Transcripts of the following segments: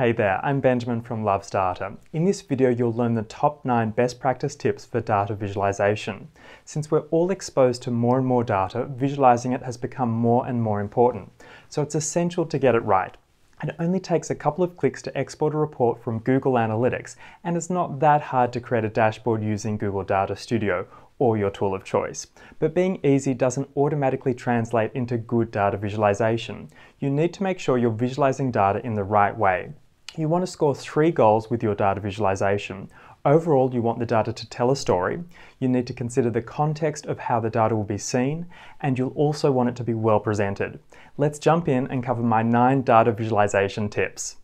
Hey there, I'm Benjamin from Loves Data. In this video, you'll learn the top 9 best practice tips for data visualization. Since we're all exposed to more and more data, visualizing it has become more and more important. So it's essential to get it right. It only takes a couple of clicks to export a report from Google Analytics, and it's not that hard to create a dashboard using Google Data Studio or your tool of choice. But being easy doesn't automatically translate into good data visualization. You need to make sure you're visualizing data in the right way. You want to score three goals with your data visualization. Overall, you want the data to tell a story. You need to consider the context of how the data will be seen, and you'll also want it to be well presented. Let's jump in and cover my nine data visualization tips.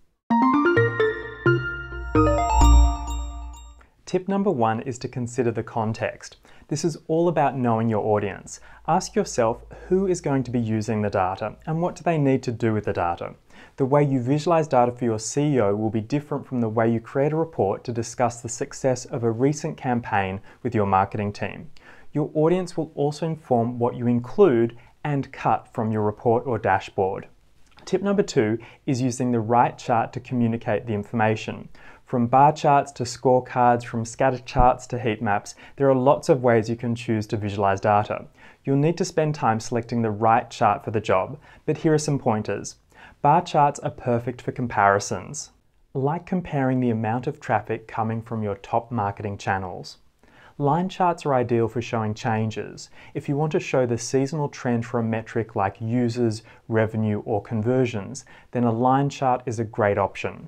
Tip number one is to consider the context. This is all about knowing your audience. Ask yourself who is going to be using the data and what do they need to do with the data. The way you visualize data for your CEO will be different from the way you create a report to discuss the success of a recent campaign with your marketing team. Your audience will also inform what you include and cut from your report or dashboard. Tip number two is using the right chart to communicate the information. From bar charts to scorecards, from scatter charts to heat maps, there are lots of ways you can choose to visualize data. You'll need to spend time selecting the right chart for the job, but here are some pointers. Bar charts are perfect for comparisons, like comparing the amount of traffic coming from your top marketing channels. Line charts are ideal for showing changes. If you want to show the seasonal trend for a metric like users, revenue, or conversions, then a line chart is a great option.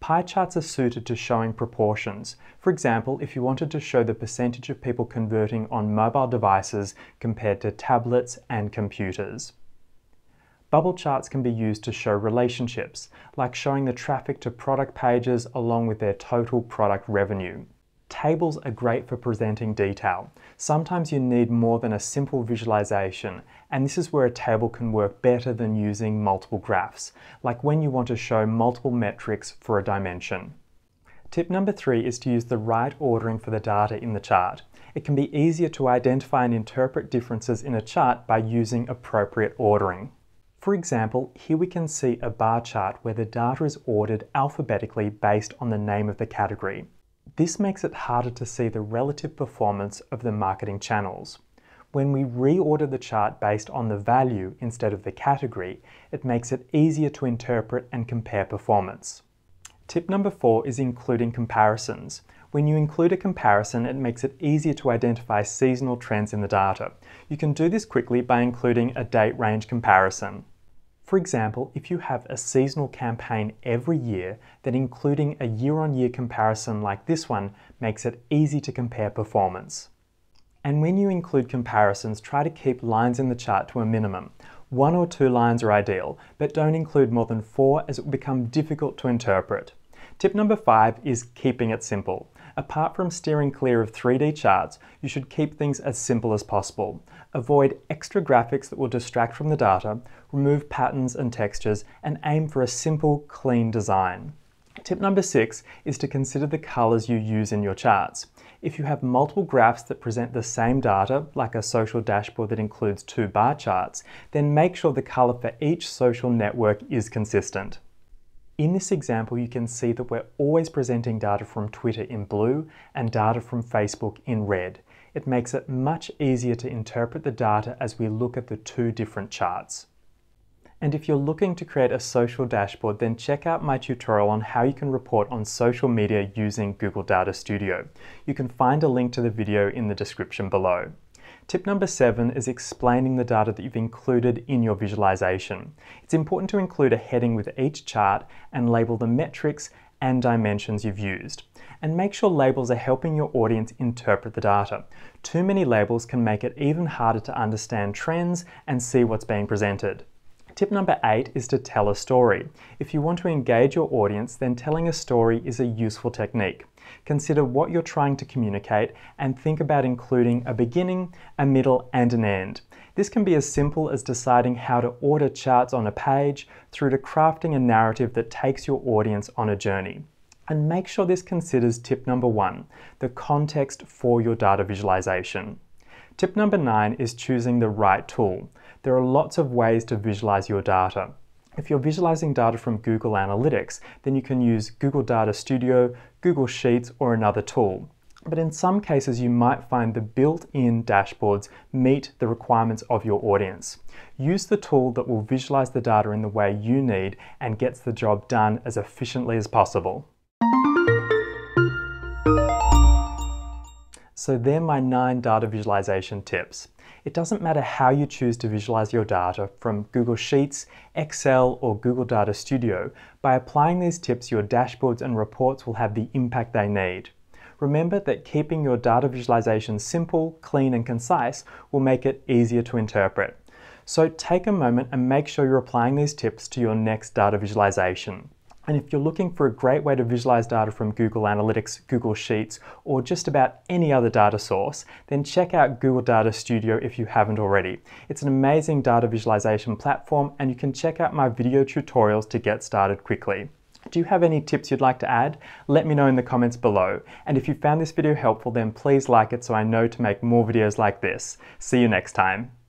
Pie charts are suited to showing proportions. For example, if you wanted to show the percentage of people converting on mobile devices compared to tablets and computers. Bubble charts can be used to show relationships, like showing the traffic to product pages along with their total product revenue. Tables are great for presenting detail. Sometimes you need more than a simple visualization, and this is where a table can work better than using multiple graphs, like when you want to show multiple metrics for a dimension. Tip number three is to use the right ordering for the data in the chart. It can be easier to identify and interpret differences in a chart by using appropriate ordering. For example, here we can see a bar chart where the data is ordered alphabetically based on the name of the category. This makes it harder to see the relative performance of the marketing channels. When we reorder the chart based on the value instead of the category, it makes it easier to interpret and compare performance. Tip number four is including comparisons. When you include a comparison, it makes it easier to identify seasonal trends in the data. You can do this quickly by including a date range comparison. For example, if you have a seasonal campaign every year, then including a year-on-year comparison like this one makes it easy to compare performance. And when you include comparisons, try to keep lines in the chart to a minimum. One or two lines are ideal, but don't include more than four as it will become difficult to interpret. Tip number five is keeping it simple. Apart from steering clear of 3D charts, you should keep things as simple as possible. Avoid extra graphics that will distract from the data, remove patterns and textures, and aim for a simple, clean design. Tip number six is to consider the colors you use in your charts. If you have multiple graphs that present the same data, like a social dashboard that includes two bar charts, then make sure the color for each social network is consistent. In this example, you can see that we're always presenting data from Twitter in blue and data from Facebook in red. It makes it much easier to interpret the data as we look at the two different charts. And if you're looking to create a social dashboard, then check out my tutorial on how you can report on social media using Google Data Studio. You can find a link to the video in the description below. Tip number seven is explaining the data that you've included in your visualization. It's important to include a heading with each chart and label the metrics and dimensions you've used. And make sure labels are helping your audience interpret the data. Too many labels can make it even harder to understand trends and see what's being presented. Tip number eight is to tell a story. If you want to engage your audience, then telling a story is a useful technique. Consider what you're trying to communicate and think about including a beginning, a middle, and an end. This can be as simple as deciding how to order charts on a page through to crafting a narrative that takes your audience on a journey. And make sure this considers tip number one, the context for your data visualization. Tip number nine is choosing the right tool. There are lots of ways to visualize your data. If you're visualizing data from Google Analytics, then you can use Google Data Studio, Google Sheets, or another tool. But in some cases, you might find the built-in dashboards meet the requirements of your audience. Use the tool that will visualize the data in the way you need and gets the job done as efficiently as possible. So they're my nine data visualization tips. It doesn't matter how you choose to visualize your data from Google Sheets, Excel, or Google Data Studio. By applying these tips, your dashboards and reports will have the impact they need. Remember that keeping your data visualization simple, clean, and concise will make it easier to interpret. So take a moment and make sure you're applying these tips to your next data visualization. And if you're looking for a great way to visualize data from Google Analytics, Google Sheets, or just about any other data source, then check out Google Data Studio if you haven't already. It's an amazing data visualization platform and you can check out my video tutorials to get started quickly. Do you have any tips you'd like to add? Let me know in the comments below. And if you found this video helpful, then please like it so I know to make more videos like this. See you next time.